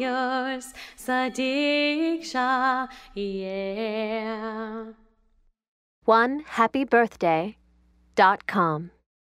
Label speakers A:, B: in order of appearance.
A: yours, Sadiksha, yeah.
B: One happy birthday dot com.